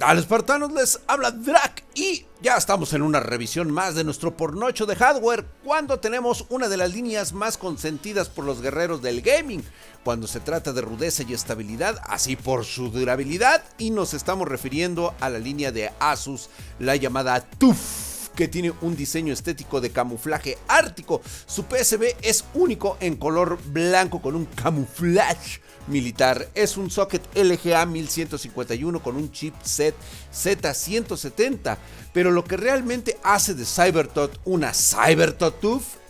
tal, espartanos? Les habla Drac y ya estamos en una revisión más de nuestro pornocho de hardware cuando tenemos una de las líneas más consentidas por los guerreros del gaming cuando se trata de rudeza y estabilidad, así por su durabilidad y nos estamos refiriendo a la línea de Asus, la llamada TUF que tiene un diseño estético de camuflaje ártico. Su PSB es único en color blanco con un camuflaje militar. Es un socket LGA 1151 con un chipset Z170. Pero lo que realmente hace de CyberTot una CyberTot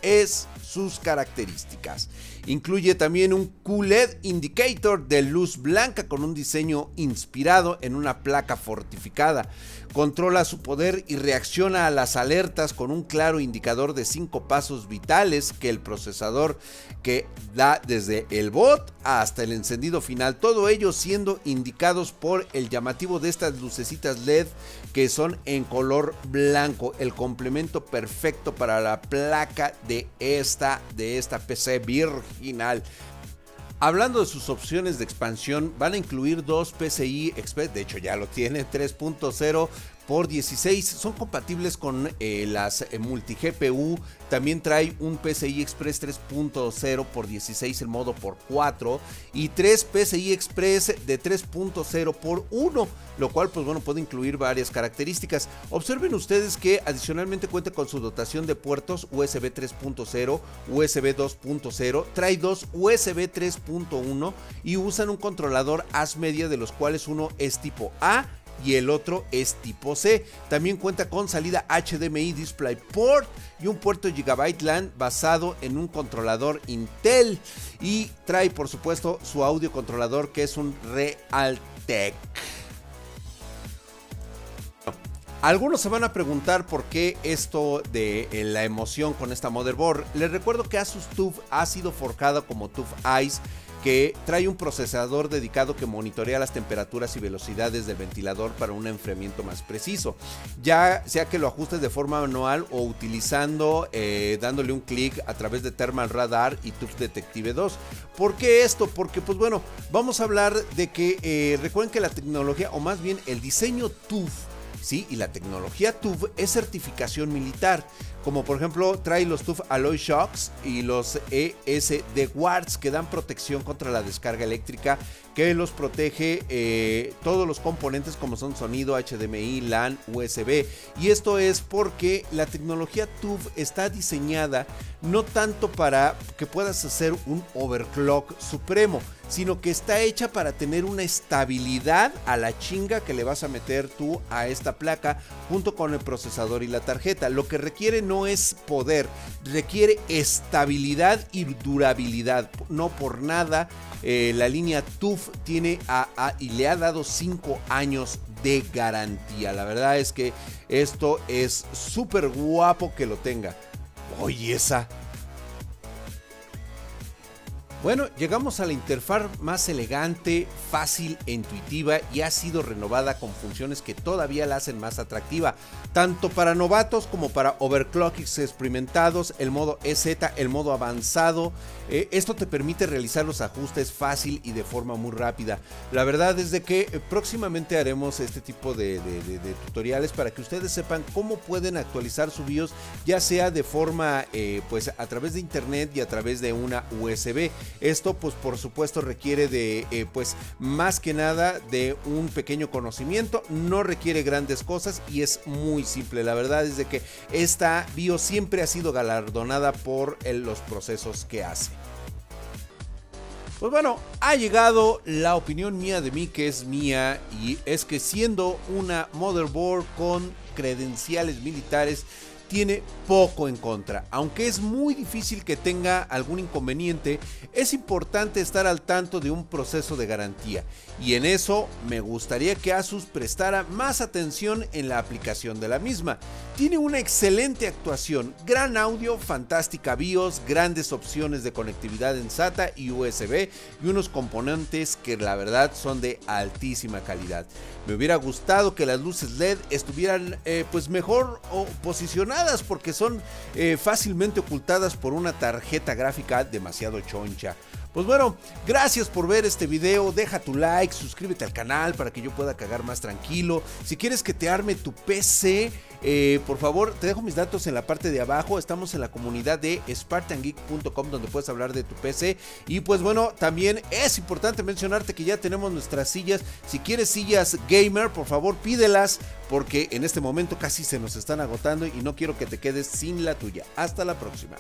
es sus características. Incluye también un QLED indicator de luz blanca con un diseño inspirado en una placa fortificada. Controla su poder y reacciona a las alertas con un claro indicador de 5 pasos vitales que el procesador que da desde el bot hasta el encendido final. Todo ello siendo indicados por el llamativo de estas lucecitas LED que son en color blanco. El complemento perfecto para la placa de de esta PC virginal. Hablando de sus opciones de expansión, van a incluir dos PCI Express, de hecho ya lo tiene, 3.0 por 16 son compatibles con eh, las eh, multi GPU. También trae un PCI Express 3.0 por 16 el modo por 4 y 3 PCI Express de 3.0 por 1, lo cual pues bueno puede incluir varias características. Observen ustedes que adicionalmente cuenta con su dotación de puertos USB 3.0, USB 2.0, trae dos USB 3.1 y usan un controlador as media de los cuales uno es tipo A y el otro es tipo C. También cuenta con salida HDMI DisplayPort y un puerto Gigabyte LAN basado en un controlador Intel y trae por supuesto su audio controlador que es un Realtek. Algunos se van a preguntar por qué esto de eh, la emoción con esta motherboard. Les recuerdo que Asus TUF ha sido forjada como TUF Ice que trae un procesador dedicado que monitorea las temperaturas y velocidades del ventilador para un enfriamiento más preciso. Ya sea que lo ajustes de forma manual o utilizando, eh, dándole un clic a través de Thermal Radar y TUF Detective 2. ¿Por qué esto? Porque pues bueno, vamos a hablar de que eh, recuerden que la tecnología, o más bien el diseño TUF, ¿sí? Y la tecnología TUF es certificación militar como por ejemplo trae los TUF Alloy Shocks y los ESD Wards que dan protección contra la descarga eléctrica que los protege eh, todos los componentes como son sonido, HDMI, LAN, USB. Y esto es porque la tecnología TUF está diseñada no tanto para que puedas hacer un overclock supremo, sino que está hecha para tener una estabilidad a la chinga que le vas a meter tú a esta placa junto con el procesador y la tarjeta. Lo que requiere no es poder, requiere estabilidad y durabilidad. No por nada eh, la línea TUF tiene y le ha dado 5 años de garantía. La verdad es que esto es súper guapo que lo tenga. Oye, esa bueno, llegamos a la interfaz más elegante, fácil e intuitiva y ha sido renovada con funciones que todavía la hacen más atractiva, tanto para novatos como para overclockers experimentados, el modo EZ, el modo avanzado. Eh, esto te permite realizar los ajustes fácil y de forma muy rápida. La verdad es de que eh, próximamente haremos este tipo de, tutoriales para que ustedes sepan cómo pueden actualizar su BIOS, ya sea de forma eh, pues a través de internet y a través de una USB. Esto pues por supuesto requiere de eh, pues más que nada de un pequeño conocimiento, no requiere grandes cosas y es muy simple. La verdad es de que esta bio siempre ha sido galardonada por los procesos que hace. Pues bueno, ha llegado la opinión mía de mí que es mía y es que siendo una motherboard con credenciales militares tiene poco en contra. Aunque es muy difícil que tenga algún inconveniente, es importante estar al tanto de un proceso de garantía. Y en eso me gustaría que Asus prestara más atención en la aplicación de la misma. Tiene una excelente actuación, gran audio, fantástica BIOS, grandes opciones de conectividad en SATA y USB y unos componentes que la verdad son de altísima calidad. Me hubiera gustado que las luces LED estuvieran eh, pues mejor posicionadas porque son eh, fácilmente ocultadas por una tarjeta gráfica demasiado choncha. Pues bueno, gracias por ver este video, deja tu like, suscríbete al canal para que yo pueda cagar más tranquilo. Si quieres que te arme tu PC, eh, por favor, te dejo mis datos en la parte de abajo. Estamos en la comunidad de spartangeek.com donde puedes hablar de tu PC. Y pues bueno, también es importante mencionarte que ya tenemos nuestras sillas. Si quieres sillas gamer, por favor pídelas porque en este momento casi se nos están agotando y no quiero que te quedes sin la tuya. Hasta la próxima.